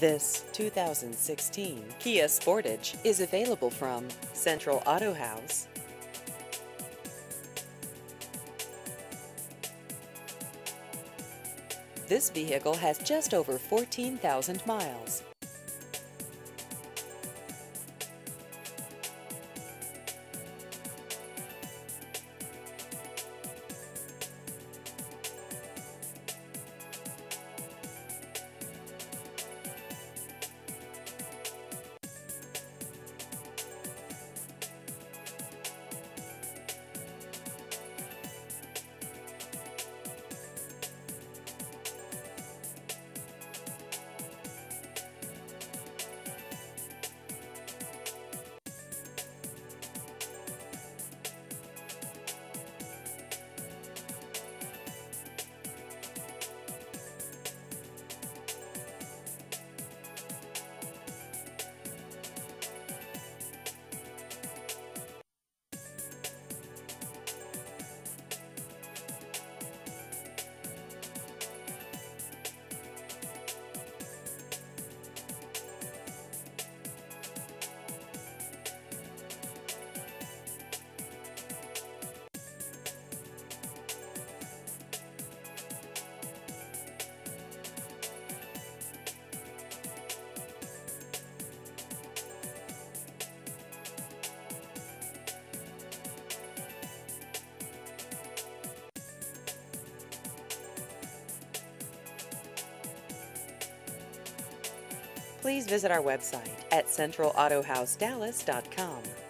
This 2016 Kia Sportage is available from Central Autohaus. This vehicle has just over 14,000 miles. Please visit our website at centralautohausdallas.com.